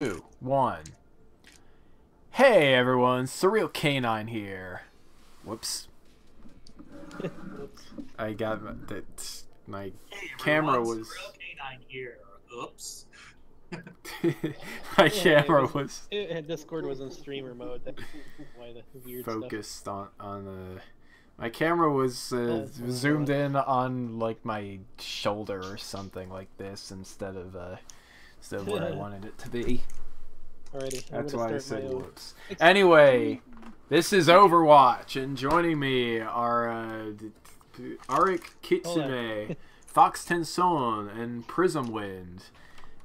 two, one. Hey everyone, Surreal Canine here. Whoops. I got my- that. My Hey, camera was. Surreal Canine here. Oops. my Yeah, camera it was It, and Discord was in streamer mode. That's why the weird stuff. focused on on the. My camera was uh, That's zoomed thought. in on like my shoulder or something like this instead of uh, instead of where I wanted it to be. Alrighty, I'm That's why I said whoops. Anyway, this is Overwatch, and joining me are uh, Arrik Kitsune, Fox Tenson, and Prismwind.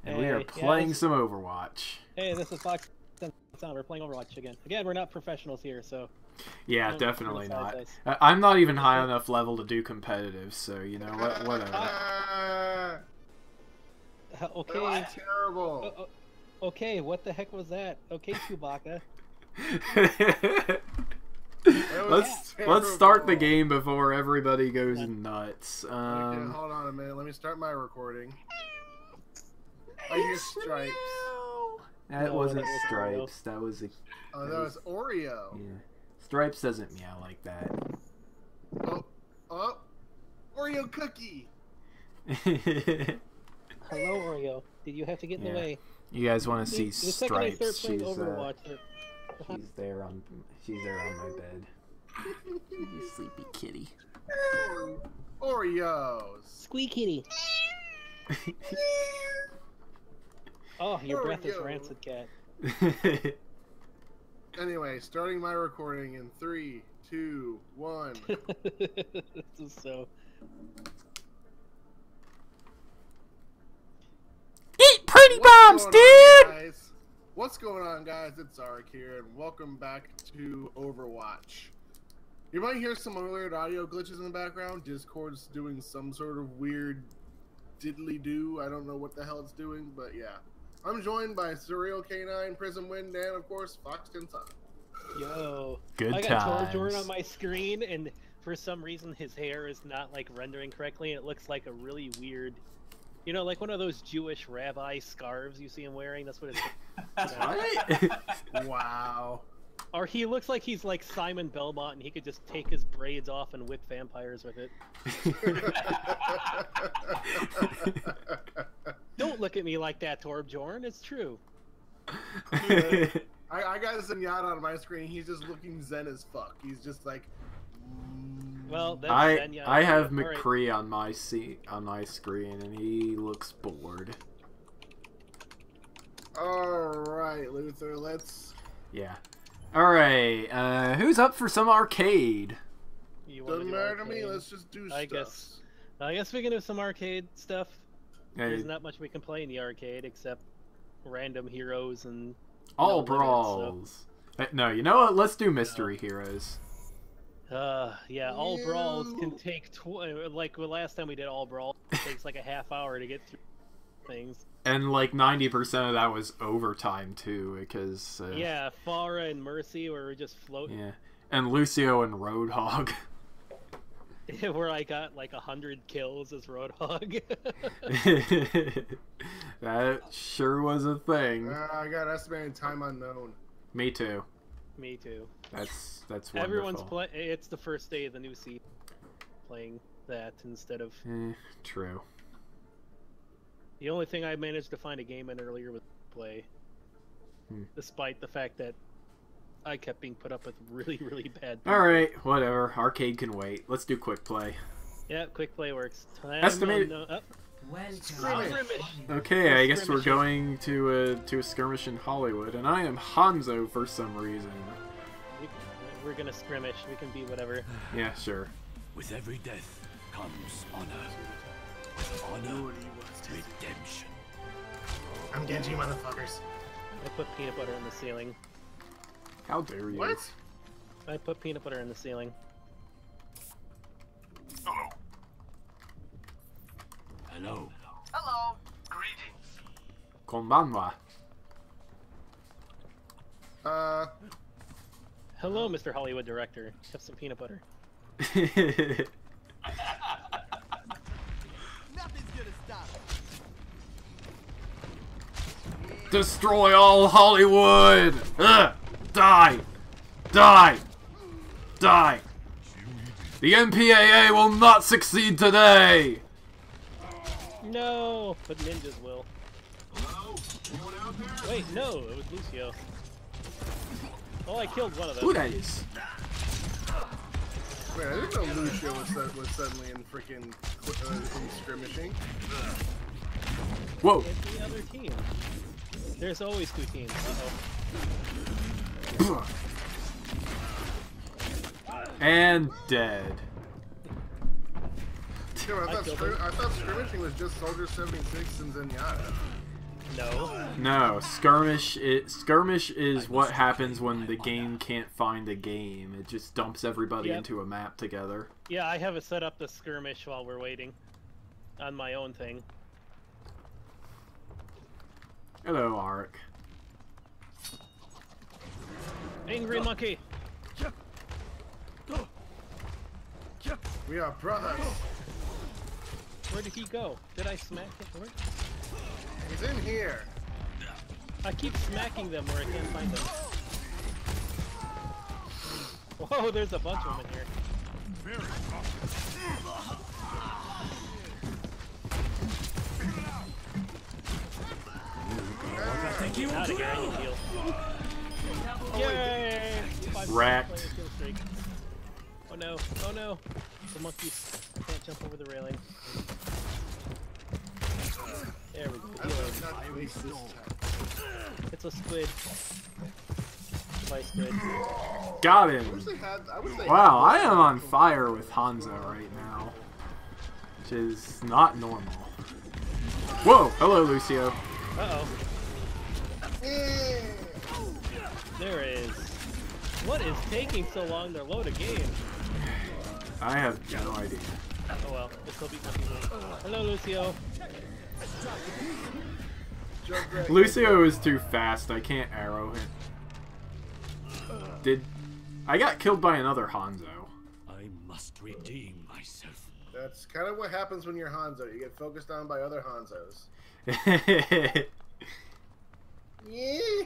And we Hey, are yeah, playing this- some Overwatch. Hey, this is Fox. Sound. We're playing Overwatch again. Again, we're not professionals here, so Yeah, definitely not. I'm not even high enough level to do competitive, so you know what? Whatever. Uh, okay. was terrible. Uh, uh, okay, what the heck was that? Okay, Chewbacca. let's let's start the game before everybody goes nuts. Okay, Um, hold on a minute. Let me start my recording. I hear stripes. That No, wasn't that was Stripes. That was a Oh, that was Oreo. yeah. Stripes doesn't meow like that. Oh, oh, Oreo cookie. Hello, Oreo. Did you have to get in Yeah. the way? you guys want to see the second Stripes? start She's uh, Overwatch, it- she's there on she's there on my bed. You sleepy kitty. Oreos. Squeak kitty. Oh, your breath is rancid cat. Anyway, starting my recording in three, two, one. this is so. Eat What's bombs, going dude. on, guys? What's going on, guys? It's Zark here, and welcome back to Overwatch. You might hear some weird audio glitches in the background. Discord's doing some sort of weird diddly do. I don't know what the hell it's doing, but yeah. I'm joined by Surreal Canine, Prismwind, and of course Fox Tenson. Yo. Good I got times. Jordan on my screen, and for some reason his hair is not like rendering correctly, and it looks like a really weird, you know, like one of those Jewish rabbi scarves you see him wearing. That's what it's. What? Wow. or he looks like he's like Simon Belmont, and he could just take his braids off and whip vampires with it. Don't look at me like that, Torbjörn. It's true. I, I got Zenyatta on my screen. He's just looking zen as fuck. He's just like. mm. Well, that's I Zenya. I have All right. McCree on my seat on my screen, and he looks bored. All right, Luther. Let's. Yeah. All right. Uh, who's up for some arcade? You Doesn't do matter to me. Let's just do I stuff. guess- I guess we can do some arcade stuff. Hey, There's not much we can play in the arcade except random heroes and all no limit, so- brawls. Uh, No, you know what? Let's do mystery heroes. Uh yeah, all brawls can take tw- uh, like the last time we did all brawls it takes like a half hour to get through things. And like ninety percent of that was overtime too, because uh, Yeah, Pharah and Mercy where we just floating. yeah, and Lucio and Roadhog. where I got like a hundred kills as Roadhog. that sure was a thing. Uh, I got estimated time unknown. Me too. Me too. That's that's wonderful. Everyone's play. It's the first day of the new season, playing that instead of Eh, true. The only thing I managed to find a game in earlier was play, Hmm. despite the fact that I kept being put up with really, really bad. All right, whatever. Arcade can wait. Let's do quick play. Yeah, quick play works. Time Estimated- scrimmage. Okay, I guess we're going to a to a skirmish in Hollywood, and I am Hanzo for some reason. We- We're gonna skirmish. We can be whatever. Yeah, sure. With every death comes honor. With honor, redemption. I'm Genji, motherfuckers. I put peanut butter in the ceiling. How dare you? What? I put peanut butter in the ceiling. Oh. Hello. Hello. Greetings. Konbanwa. Uh, Hello, Mr. Hollywood director. Have some peanut butter. Nothing's gonna stop Destroy all Hollywood! Ugh! Die! Die! Die! The MPAA will not succeed today! No, but ninjas will. Wait, no, it was Lucio. Oh, I killed one of them. Who that is? Wait, I didn't know Lucio was, was suddenly in freaking uh, in skirmishing. Whoa! It's the other team. There's always two teams. Uh-oh. and dead. Yeah, I, I thought killed him. I thought skirmishing was just Soldier 76 and Zenyatta. No. No, skirmish. It, skirmish is what happens when the game can't find a game. It just dumps everybody Yep. into a map together. Yeah, I have it set up the skirmish while we're waiting. On my own thing. Hello, Arrik. Angry monkey! We are brothers. Where did he go? Did I smack him? Where? He's in here. I keep smacking them where I can't find them. Whoa, there's a bunch of them in here. Not again, you heal. Yay! Five Wrecked. player kill streak. Oh no, oh no! The monkeys can't jump over the railing. There we go. I heal. was not waste this time. It's a squid. Vice squid. Got I him! had. I Wow, I am on fire with Hanzo right now. Which is not normal. Whoa! Hello, Lucio. Uh oh. There is. What is taking so long to load a game? I have no idea. Oh well, this will be nothing. Hello, Lucio. Lucio is too fast. I can't arrow him. Did I got killed by another Hanzo? I must redeem myself. That's kind of what happens when you're Hanzo. You get focused on by other Hanzos. Yeah,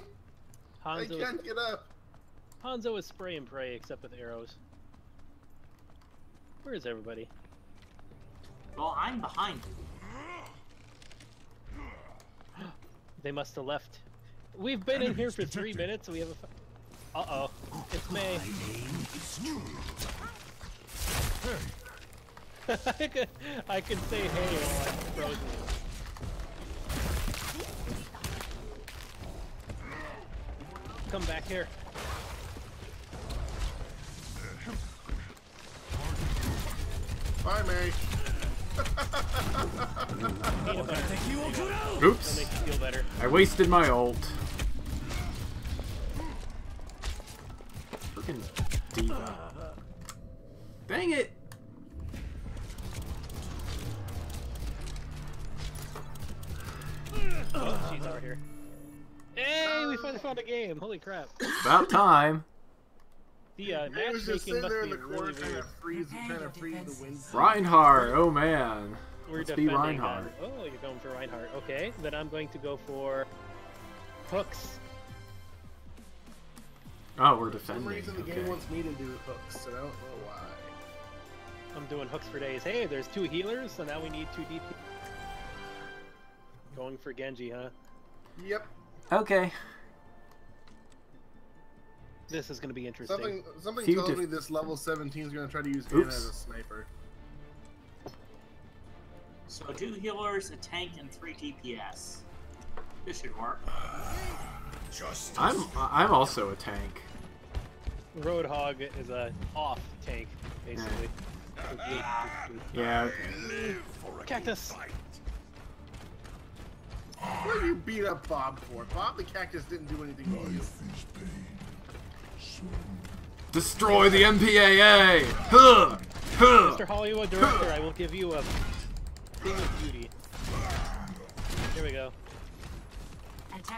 I can't get up. Hanzo is spray and pray except with arrows. Where is everybody? Well, I'm behind you. They must have left. We've been in here for three minutes. We have a. Uh oh, it's Mei. I can, I can say hey while I'm frozen. Come back here. Bye, Mei. Peanut butter. That'll Oops! make you feel better. I wasted my ult. Freaking D.Va. Dang it! Oh, she's over here. Hey, we finally found a game. Holy crap. About time. The uh, Mei was just matchmaking must be in the corner really trying to weird. freeze, trying to freeze the wind. Reinhardt, oh man. We're Let's be Reinhardt. that. Oh, you're going for Reinhardt. Okay, then I'm going to go for hooks. Oh, we're For some defending. reason, the game wants me to do hooks, and I don't know why. I'm doing hooks for days. Hey, there's two healers, so now we need two DP. Going for Genji, huh? Yep. Okay. This is going to be interesting. Something something Few tells dif- me this level 17 is going to try to use Ana Oops. as a sniper. So two healers, a tank, and three DPS. This should work. I'm I'm also a tank. Roadhog is a off tank, basically. Yeah. Cactus! What do you beat up Bob for? Bob the cactus didn't do anything to you. Destroy the MPAA! Huh! Huh! Mr. Hollywood Director, I will give you a thing of beauty. Here we go.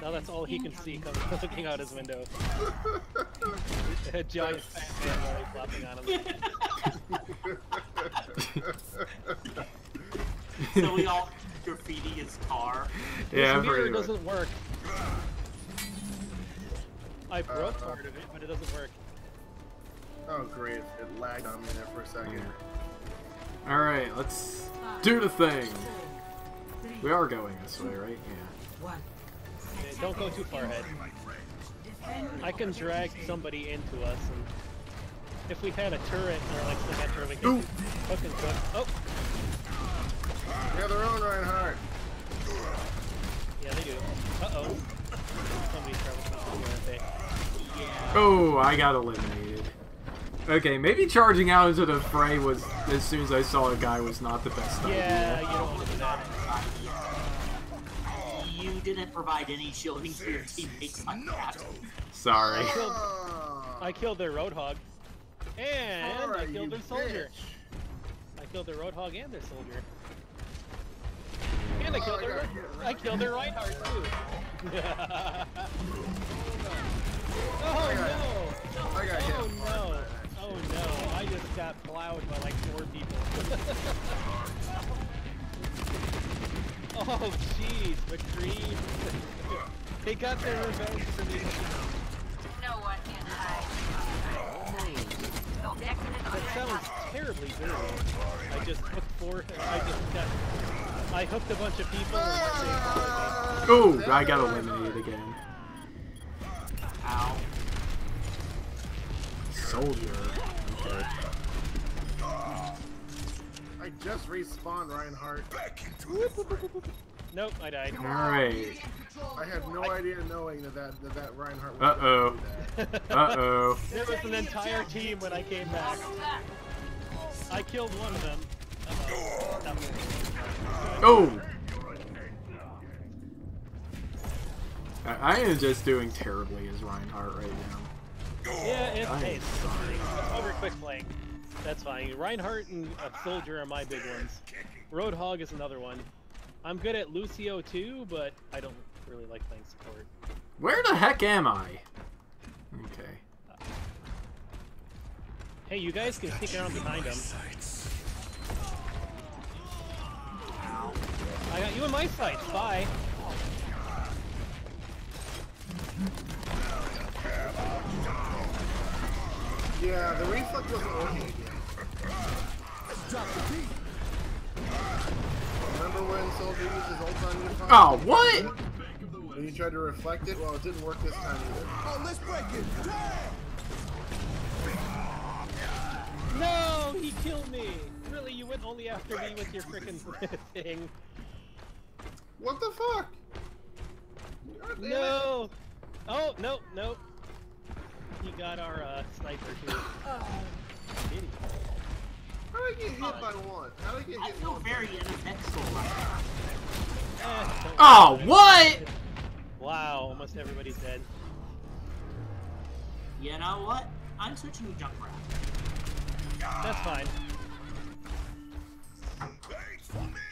Now that's all he can see coming, looking out his window. a giant fat man really flopping on him. So we all graffiti his car. Yeah, this mirror pretty much. doesn't work. I broke Uh, part of it, but it doesn't work. Oh great, it lagged on me there for a second. All right, let's do the thing. We are going this way, right? Yeah. Yeah, Don't go too far ahead. I can drag somebody into us, and if we had a turret or like Symmetra, we Ooh. can hook and cook. Oh, They're their own Reinhardt. yeah, they do. Uh oh. Somebody's probably something, aren't they? Oh, I got eliminated. Okay, maybe charging out into the fray was as soon as I saw a guy was not the best Yeah, idea. you don't want to do that. You didn't provide any shielding for your teammates like that. Sorry. killed- Oh, I killed their Roadhog, and I killed their soldier. bitch. I killed their Roadhog and their soldier. And I killed I their got- I killed their Reinhardt too. oh no! I got hit Oh no! Oh no! I just got plowed by like four people. oh jeez, McCree. they got their revenge for me. No one can hide. That sounds terribly dirty. I just hooked four. I just got. I hooked a bunch of people. And! Oh, I got eliminated again. Ow. Soldier. Okay. I just respawned Reinhardt. nope, I died. All right. I had no idea knowing that that, that, that Reinhardt was Uh-oh. gonna do that. Uh oh. There was an entire team when I came back. I killed one of them. Uh-oh. That was- Oh. I, I am just doing terribly as Reinhardt right now. Yeah, it's, hey, it's it's over quick playing. That's fine. Reinhardt and uh, Soldier are my big ones. Roadhog is another one. I'm good at Lucio too, but I don't really like playing support. Where the heck am I? Okay. Hey, you guys can sneak around behind him. I got you in my sights. Bye. Yeah, the reflex wasn't working again. Remember when Soldier used his ult on you? Oh, what? When you tried to reflect it? Well, it didn't work this time either. Oh let's break it! No, he killed me. Really, you went only after me with your freaking thing. What the fuck? God damn it. No. Oh no, no. He got our uh, sniper too. Idiot. How did I get hit by one? How did I get I hit feel one? very ineffectual right now. Don't Oh, worry about it. what? Wow, almost everybody's dead. You know what? I'm switching to Junkrat. That's fine.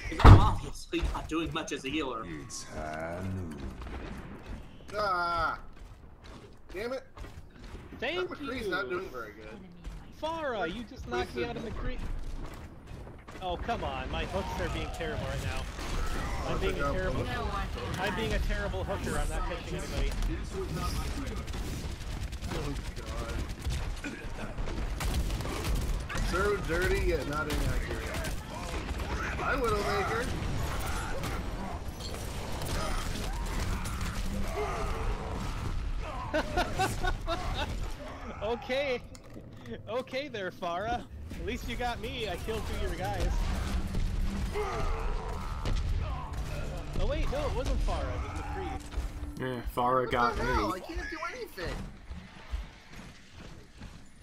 Because I'm obviously not doing much as a healer. Ah! Damn it! That Thank McCree's not you. doing very good. Pharah, you just knocked me out of McCree. Oh, come on. My hooks are being terrible right now. I'm being a terrible No one can I'm being a terrible hooker. I'm not catching anybody. Oh god. So dirty yet not inaccurate. Hi, Widowmaker. Okay. Okay there, Pharah. At least you got me. I killed two of your guys. Oh wait, no, it wasn't Pharah. It was McCree. Yeah, Pharah got What the hell? I me. can't do anything.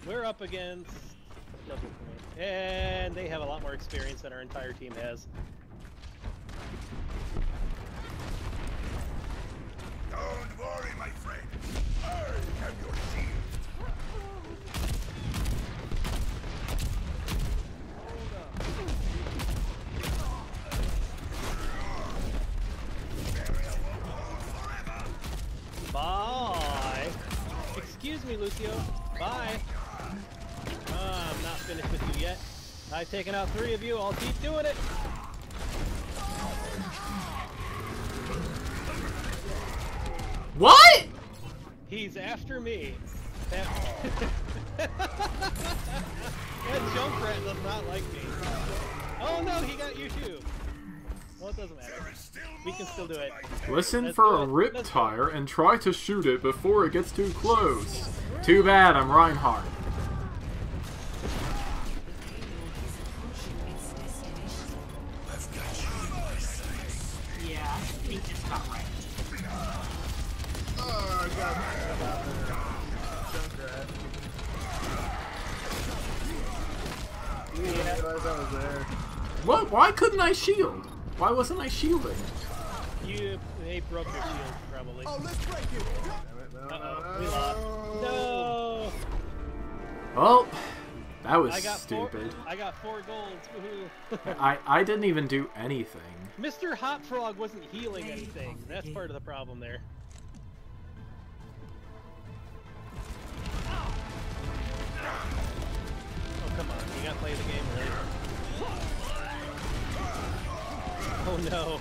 We're up against nothing for me. And they have a lot more experience than our entire team has. Don't worry, my friend. I have your shield. Bye. Excuse me, Lucio. Bye. I'm not finished with you yet. I've taken out three of you. I'll keep doing it. What? He's after me. That, that Junkrat does not like me. Oh no, he got you too. Well, it doesn't matter. We can still do it. Listen Let's for a RIP-Tire and try to shoot it before it gets too close. Too bad, I'm Reinhardt. What? Why couldn't I shield? Why wasn't I shielding? You, they broke your shield probably. Oh, Damn it, no, Uh-oh, no, we lost. No! Well, that was I got stupid. four. I got four golds. Woohoo! I, I didn't even do anything. Mr. Hot Frog wasn't healing anything. That's part of the problem there. Oh come on! You gotta play the game, really? Oh no!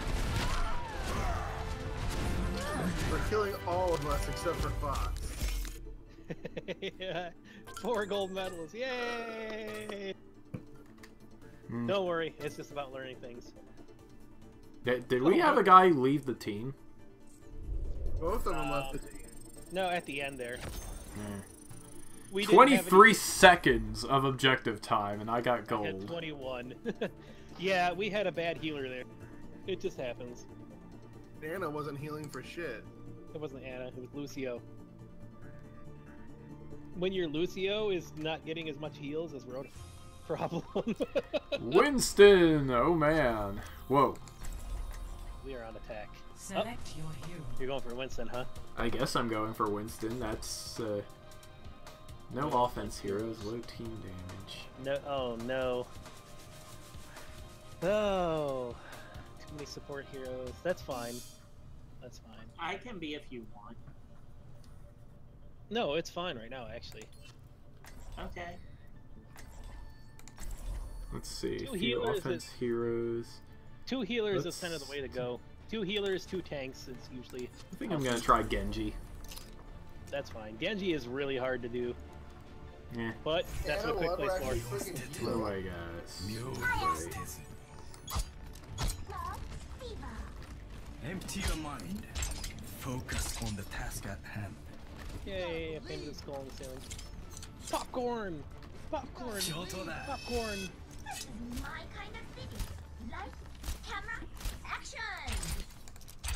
We're killing all of us except for Fox. yeah. Four gold medals! Yay! Hmm. Don't worry, it's just about learning things. Did, did we have a guy leave the team? Both of them left the Um, team. No, at the end there. We didn't have any- 23 seconds of objective time, and I got I gold. 21. yeah, we had a bad healer there. It just happens. Ana wasn't healing for shit. It wasn't Ana, it was Lucio. When your Lucio is not getting as much heals as Rhoda, problem. Winston! Oh man. Whoa. we are on attack. Select your hero. You're going for Winston, huh? I guess I'm going for Winston. That's, uh... No offense heroes, low team damage. No. Oh no. Oh. Too many support heroes. That's fine. That's fine. I can be if you want. No, it's fine right now, actually. Okay. Let's see. Two healers offense is- heroes. Two healers is Let's- kind of the way to go. Two healers, two tanks is usually. I think I'm gonna try Genji. That's fine. Genji is really hard to do, Yeah. but that's Ana what quick will plays ever for. actually freaking What do heal. I got? Empty your mind. Focus on the task at hand. Yay, I painted a skull on the ceiling. Popcorn! Popcorn! Kyoto da. Popcorn! My kind of city. Light, camera, action!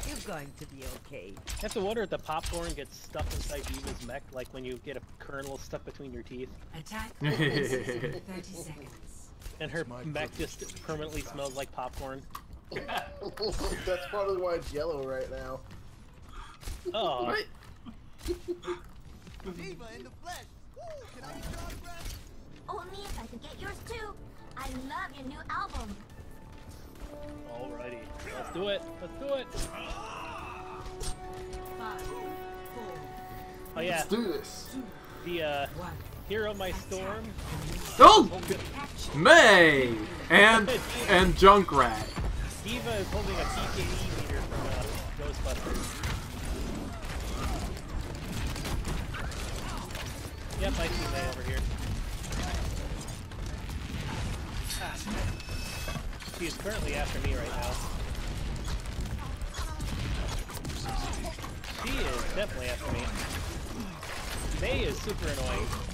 You're going to be okay. I have to wonder if the popcorn gets stuck inside D.Va's mech, like when you get a kernel stuck between your teeth, Attack in 30 seconds. and her mech just permanently smells like popcorn. That's probably why it's yellow right now. Oh, What? Only if I could get yours too. I love your new album. alrighty. Let's do it. Let's do it. Five, four, Oh yeah, Let's do this. the uh, one. hero my storm. Oh! Mei! And, and Junkrat. D.Va is holding a PKE meter from uh, Ghostbusters. Yep, I see over here. She is currently after me right now. She is definitely after me. Mei is super annoying.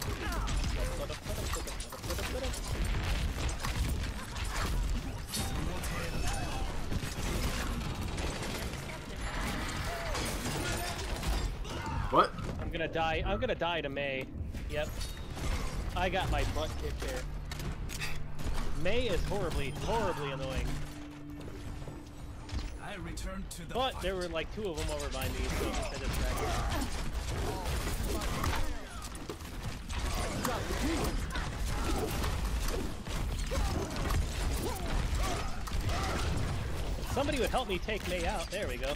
Gonna die. I'm gonna die to Mei. Yep. I got my butt kicked there. Mei is horribly, horribly annoying. I return to the But fight. there were like two of them over by me, so I distracted. Somebody would help me take Mei out. There we go.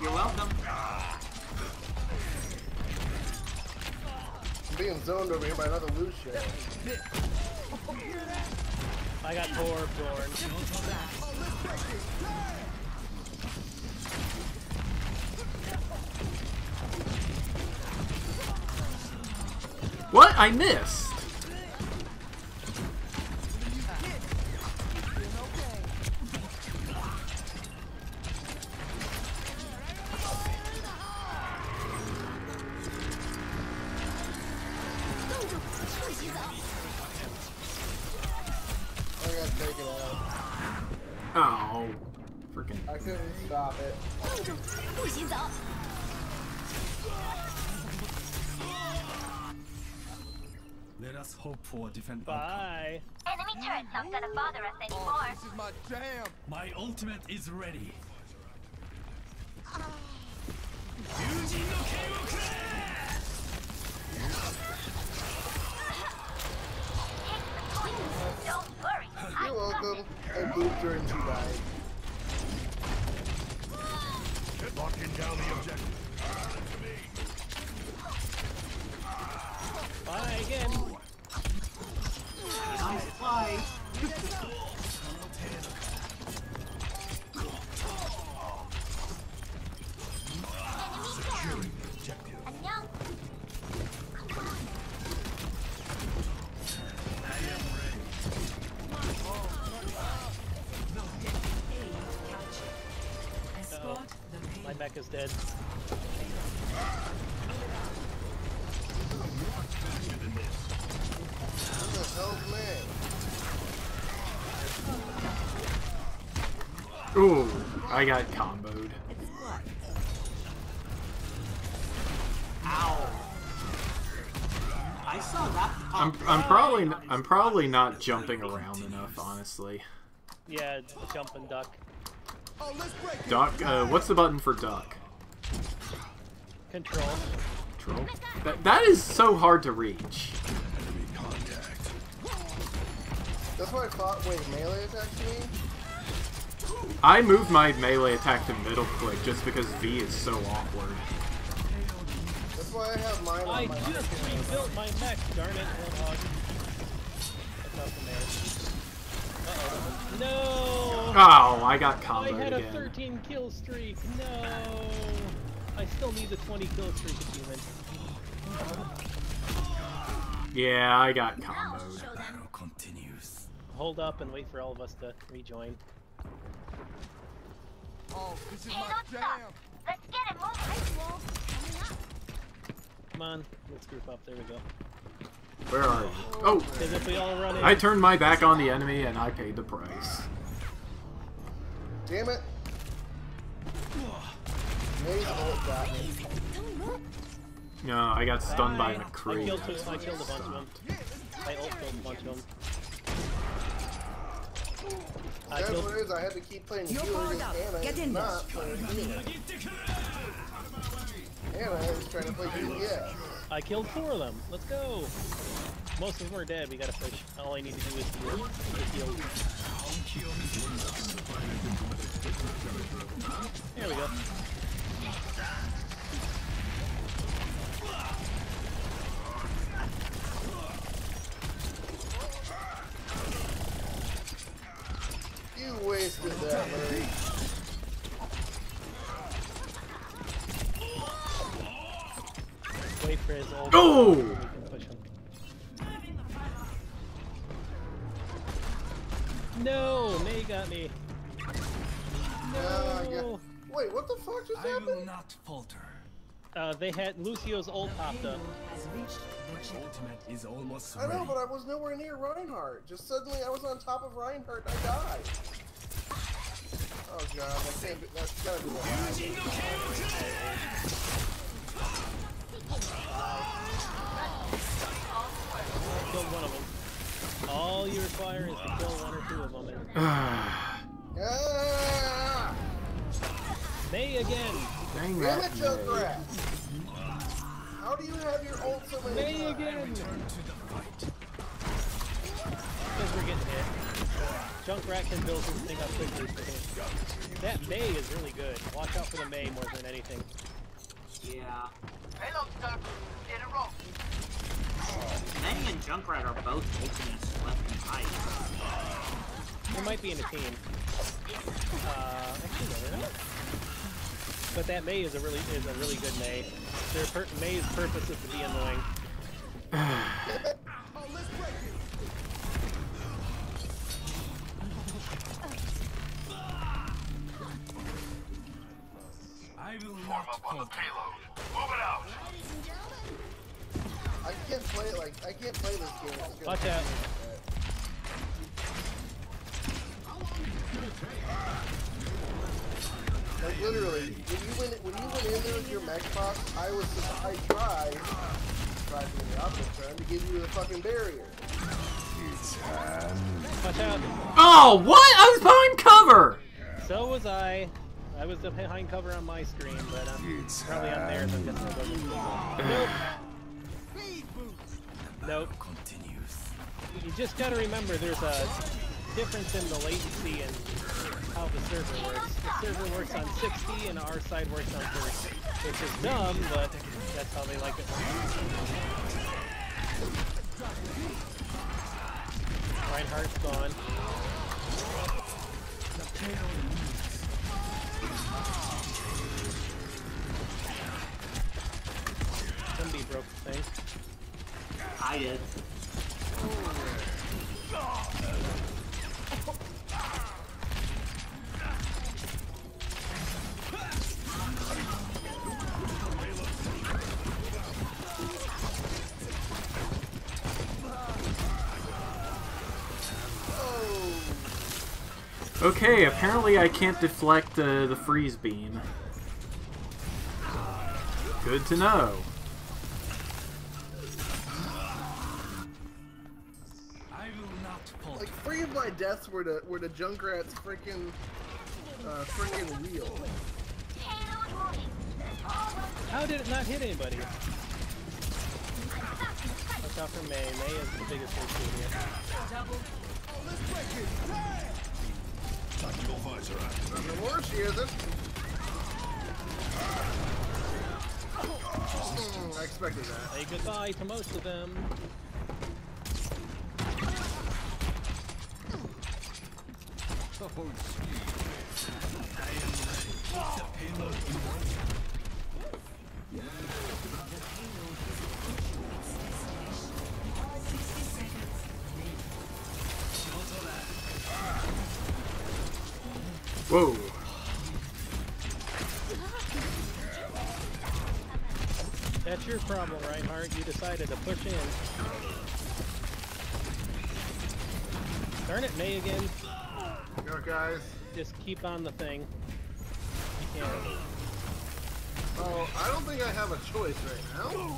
You're welcome. being zoned over here by another Lucian. I got orb Dorn. What? I miss. freaking. I couldn't stop it. Let us hope for a different Bye. Outcome. Enemy turret's not gonna bother us anymore. Oh, this is my jam. My ultimate is ready. You're welcome. I moved during July. Locking down the objective. Bye again. Nice play. Is dead. Who the hell's man? Ooh, I got comboed. Ow. I saw that. I'm I'm probably I'm probably not jumping around enough, honestly. Yeah, jump and duck. Let's break it. Duck. Uh, what's the button for duck? Control. Control. That that is so hard to reach. Enemy contact. That's why I thought. Wait, melee attacks me? I moved my melee attack to middle click just because V is so awkward. That's why I have mine I on my just rebuilt my mech, darn it, Warthog. That's not the mayor. Uh-oh. No! Oh, I got I had a again. 13 kill streak. No! I still need the 20 kill streak achievement. Yeah, I got Now comboed. show. Battle continues. Hold up and wait for all of us to rejoin. Oh, this is Hey, my don't stop. jam. Let's get it moving. Ice wall coming up. Come on, let's group up. There we go. Where are you? Oh, Because if we all run in, I turned my back on the enemy and I paid the price. Damn it. Mei's ult got me. No, I got stunned by I McCree. killed, two, I killed a bunch of them. I ult killed a bunch of them. I That's killed, what. I had to keep playing You're healer powered against. Ana. Get in there. not playing healer. Ana is trying to play DPS. I killed four of them. Let's go. Most of them are dead. We gotta push. All I need to do is heal. There we go. You wasted that, Murray. Wait for his ult. Oh! We can push him. No, Mei got me. Uh, yeah. Wait, what the fuck just I will not falter. Uh, they had Lucio's ult popped up. the. Ultimate is almost I ready. know, but I was nowhere near Reinhardt. Just suddenly I was on top of Reinhardt and I died. Oh god, that can't be, that's gotta be the Killed one of them. All you require is to kill one or two of them. and-! Mei again. Dang Damn that. it, Mei. Junkrat! How do you have your ult Mei again. Turn to the fight. Because we're getting hit. Junkrat can build this thing up quickly for him. That Mei is really good. Watch out for the Mei more than anything. Yeah. Hello, sir. In a row. Manny and Junkrat are both taking us left and right. They might be in a team. Uh, actually, no, they're not. But that Mei is a really is a really good Mei. Their per Mei's purpose is to be annoying. I will not falter. I can't play this game. It's Watch out. Like literally, when you went when you went in there with your mech box, I was I tried tried doing the opposite turn to give you the fucking barrier. Watch out. Oh, what? I was behind cover! So was I. I was behind cover on my screen, but I'm probably on theirs. I'm guessing it wasn't. Nope. Nope. You just gotta remember there's a difference in the latency and how the server works. The server works on 60 and our side works on 30. Which is dumb, but that's how they like it. Reinhardt's gone. Somebody broke the thing. I did. Okay, apparently I can't deflect uh, the freeze beam. Good to know. Deaths were to were to Junkrat's freaking uh freaking wheel. How did it not hit anybody? Watch out for Mei. Mei is the biggest issue here. The worse she isn't. Hmm, I expected that. Say goodbye to most of them. Whoa. That's your problem, Reinhardt. You decided to push in. Darn it, Mei again. Go, guys. Just keep on the thing. You can't. Oh, I don't think I have a choice right now.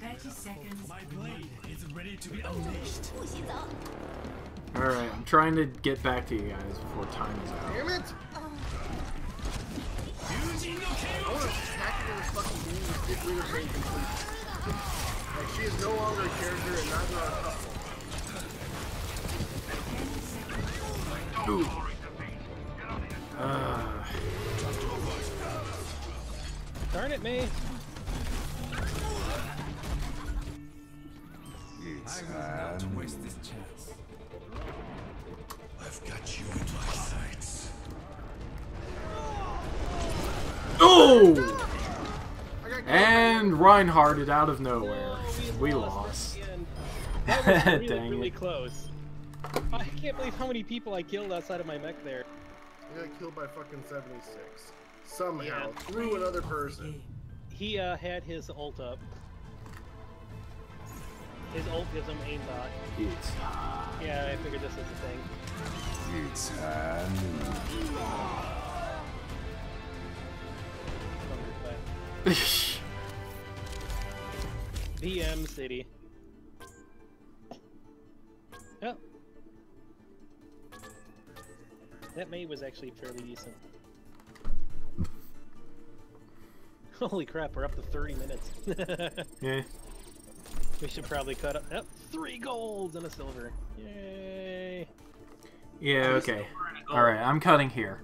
30 seconds. My blade is ready to be unleashed. Alright, I'm trying to get back to you guys before time is out. Damn it! I want to attack her in this fucking game and get rid her. Like, she is no longer a character and neither are a couple. Ooh. Uh, Darn it, Mei. I will not waste this chance. I've got you in my sights. oh! I got killed. And Reinhardt it out of nowhere. We lost lost. again. Really, Dang really it. close. I can't believe how many people I killed outside of my mech there. I got killed by fucking 76. Somehow. Yeah. Through another person. He uh, had his ult up. His ult gives him aimbot. It's Yeah, I figured this was a thing. It's Wondered if I- VM City. Oh. That Mei was actually fairly decent. Holy crap, we're up to 30 minutes. yeah. we should probably cut up. Yep, three golds and a silver. Yay! Yeah, okay. Alright, I'm cutting here.